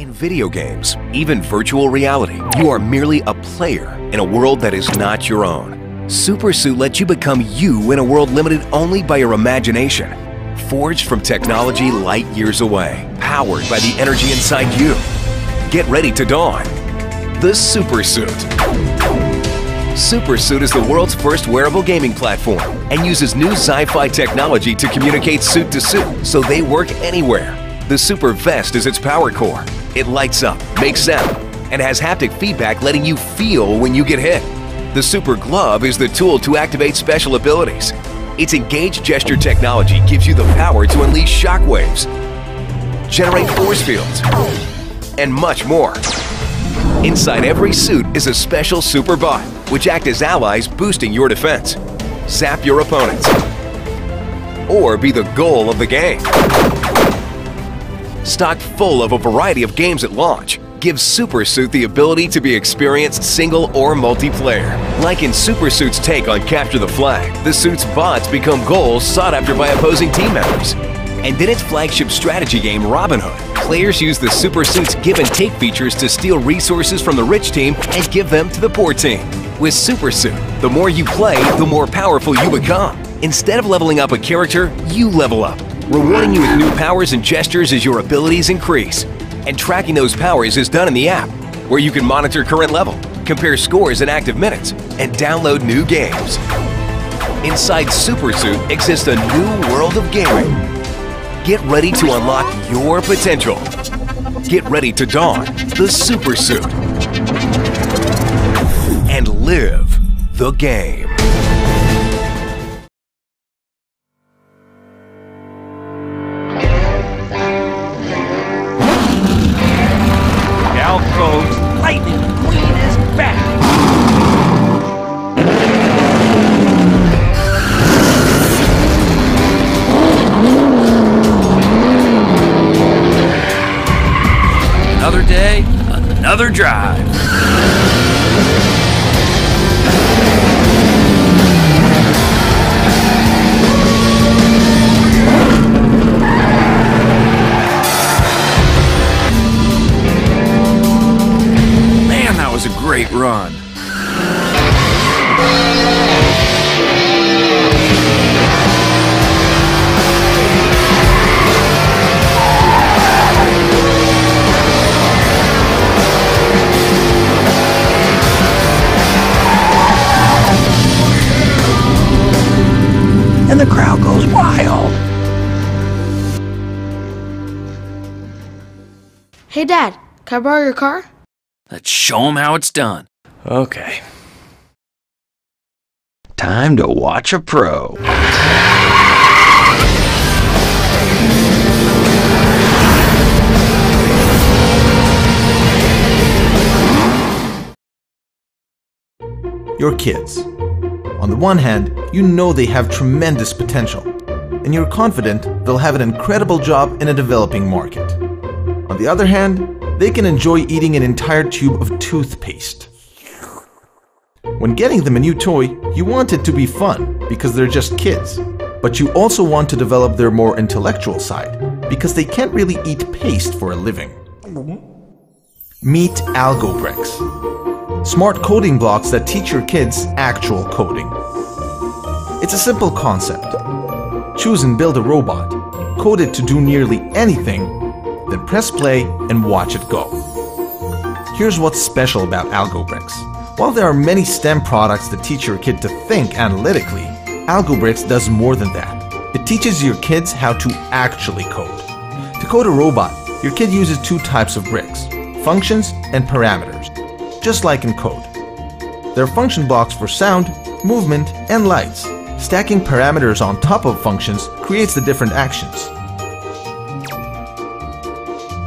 In video games, even virtual reality, you are merely a player in a world that is not your own. Super Suit lets you become you in a world limited only by your imagination. Forged from technology light years away, powered by the energy inside you. Get ready to dawn. The Super Suit. Super Suit is the world's first wearable gaming platform and uses new sci-fi technology to communicate suit to suit so they work anywhere. The Super Vest is its power core. It lights up, makes sound, and has haptic feedback letting you feel when you get hit. The Super Glove is the tool to activate special abilities. Its engaged Gesture technology gives you the power to unleash shockwaves, generate force fields, and much more. Inside every suit is a special Super Bot, which act as allies boosting your defense, zap your opponents, or be the goal of the game. Stocked full of a variety of games at launch, gives Super Suit the ability to be experienced single or multiplayer. Like in Super Suit's take on Capture the Flag, the suit's bots become goals sought after by opposing team members. And in its flagship strategy game, Robin Hood, players use the Super Suit's give and take features to steal resources from the rich team and give them to the poor team. With Super Suit, the more you play, the more powerful you become. Instead of leveling up a character, you level up, rewarding you with new powers and gestures as your abilities increase. And tracking those powers is done in the app, where you can monitor current level, compare scores and active minutes, and download new games. Inside Super Suit exists a new world of gaming. Get ready to unlock your potential. Get ready to don the Super Suit and live the game. Day, another drive. Man, that was a great run. And the crowd goes wild. Hey, Dad, can I borrow your car? Let's show show 'em how it's done. Okay. Time to watch a pro. Your kids. On the one hand, you know they have tremendous potential, and you're confident they'll have an incredible job in a developing market. On the other hand, they can enjoy eating an entire tube of toothpaste. When getting them a new toy, you want it to be fun because they're just kids. But you also want to develop their more intellectual side because they can't really eat paste for a living. Meet AlgoBricks. Smart coding blocks that teach your kids actual coding. It's a simple concept. Choose and build a robot, code it to do nearly anything, then press play and watch it go. Here's what's special about AlgoBricks. While there are many STEM products that teach your kid to think analytically, AlgoBricks does more than that. It teaches your kids how to actually code. To code a robot, your kid uses two types of bricks, functions and parameters, just like in code. There are function blocks for sound, movement, and lights. Stacking parameters on top of functions creates the different actions.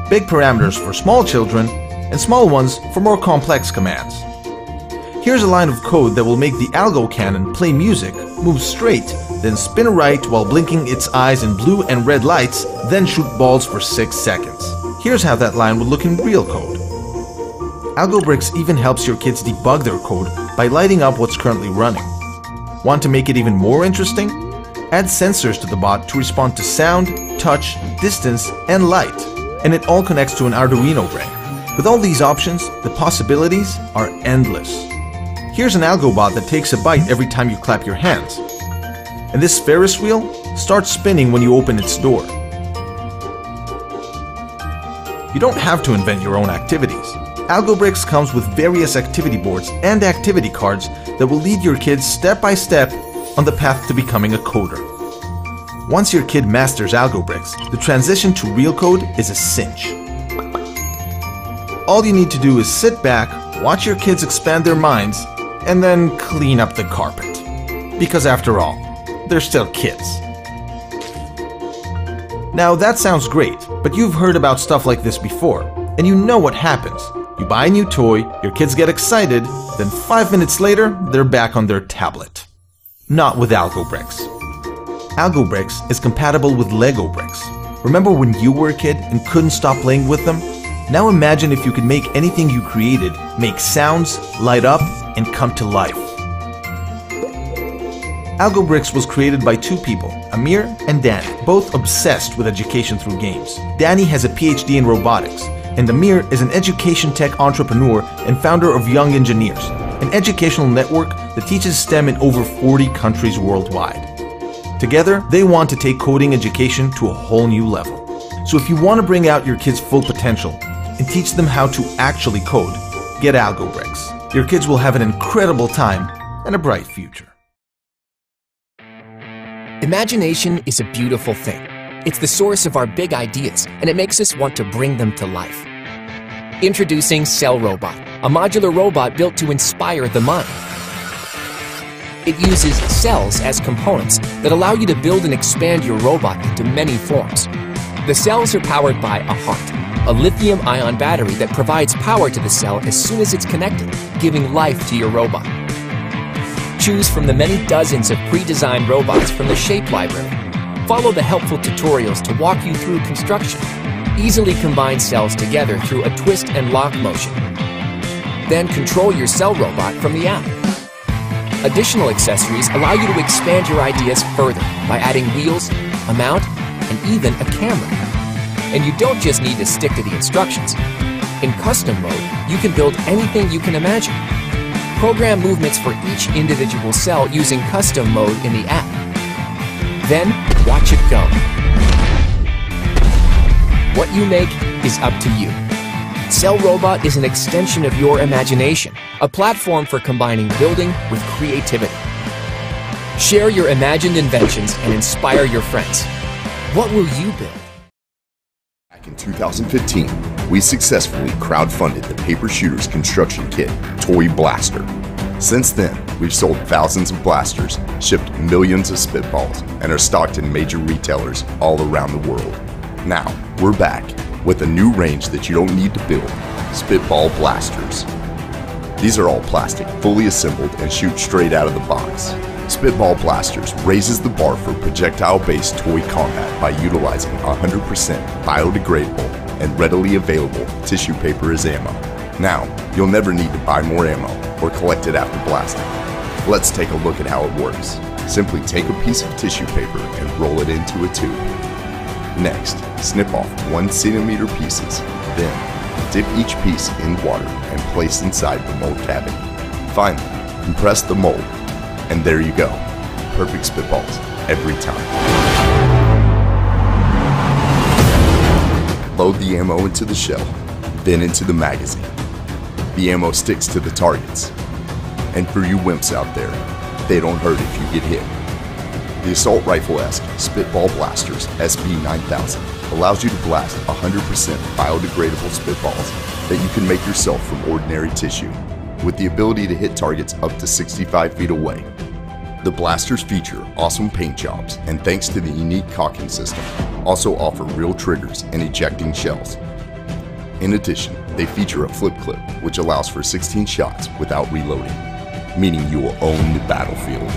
Big parameters for small children, and small ones for more complex commands. Here's a line of code that will make the algo cannon play music, move straight, then spin right while blinking its eyes in blue and red lights, then shoot balls for 6 seconds. Here's how that line would look in real code. AlgoBricks even helps your kids debug their code by lighting up what's currently running. Want to make it even more interesting? Add sensors to the bot to respond to sound, touch, distance, and light. and it all connects to an Arduino brain. With all these options, the possibilities are endless. Here's an AlgoBot that takes a bite every time you clap your hands. And this Ferris wheel starts spinning when you open its door. You don't have to invent your own activities. AlgoBricks comes with various activity boards and activity cards that will lead your kids step by step on the path to becoming a coder. Once your kid masters AlgoBricks, the transition to real code is a cinch. All you need to do is sit back, watch your kids expand their minds, and then clean up the carpet. Because after all, they're still kids. Now that sounds great, but you've heard about stuff like this before, and you know what happens. You buy a new toy, your kids get excited, then five minutes later, they're back on their tablet. Not with AlgoBricks. AlgoBricks is compatible with Lego bricks. Remember when you were a kid and couldn't stop playing with them? Now imagine if you could make anything you created make sounds, light up, and come to life. AlgoBricks was created by two people, Amir and Danny, both obsessed with education through games. Danny has a PhD in robotics, and Amir is an education tech entrepreneur and founder of Young Engineers, an educational network that teaches STEM in over 40 countries worldwide. Together, they want to take coding education to a whole new level. So if you want to bring out your kids' full potential and teach them how to actually code, get AlgoBricks. Your kids will have an incredible time and a bright future. Imagination is a beautiful thing. It's the source of our big ideas, and it makes us want to bring them to life. Introducing Cell Robot, a modular robot built to inspire the mind. It uses cells as components that allow you to build and expand your robot into many forms. The cells are powered by a heart, a lithium ion battery that provides power to the cell as soon as it's connected, giving life to your robot. Choose from the many dozens of pre-designed robots from the Shape Library. Follow the helpful tutorials to walk you through construction. Easily combine cells together through a twist and lock motion. Then control your cell robot from the app. Additional accessories allow you to expand your ideas further by adding wheels, a mount, and even a camera. And you don't just need to stick to the instructions. In custom mode, you can build anything you can imagine. Program movements for each individual cell using custom mode in the app. Then, watch it go. What you make is up to you. Cell Robot is an extension of your imagination, a platform for combining building with creativity. Share your imagined inventions and inspire your friends. What will you build? Back in 2015, we successfully crowdfunded the Paper Shooters construction kit, Toy Blaster. Since then, we've sold thousands of blasters, shipped millions of spitballs, and are stocked in major retailers all around the world. Now, we're back with a new range that you don't need to build Spitball Blasters. These are all plastic, fully assembled, and shoot straight out of the box. Spitball Blasters raises the bar for projectile based toy combat by utilizing 100% biodegradable and readily available tissue paper as ammo. Now, you'll never need to buy more ammo or collect it after blasting. Let's take a look at how it works. Simply take a piece of tissue paper and roll it into a tube. Next, snip off 1 centimeter pieces, then dip each piece in water and place inside the mold cavity. Finally, compress the mold, and there you go. Perfect spitballs every time. Load the ammo into the shell, then into the magazine. The ammo sticks to the targets. And for you wimps out there, they don't hurt if you get hit. The Assault Rifle-esque Spitball Blasters SB9000 allows you to blast 100% biodegradable spitballs that you can make yourself from ordinary tissue, with the ability to hit targets up to 65 feet away. The blasters feature awesome paint jobs and thanks to the unique cocking system, also offer real triggers and ejecting shells. In addition, they feature a flip clip which allows for 16 shots without reloading, meaning you will own the battlefield.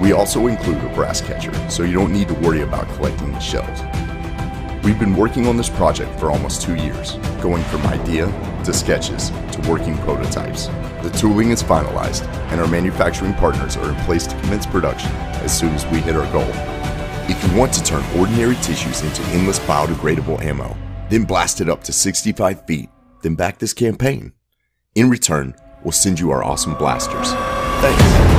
We also include a brass catcher, so you don't need to worry about collecting the shells. We've been working on this project for almost two years, going from idea to sketches to working prototypes. The tooling is finalized, and our manufacturing partners are in place to commence production as soon as we hit our goal. If you want to turn ordinary tissues into endless biodegradable ammo, then blast it up to 65 feet, then back this campaign. In return, we'll send you our awesome blasters. Thanks.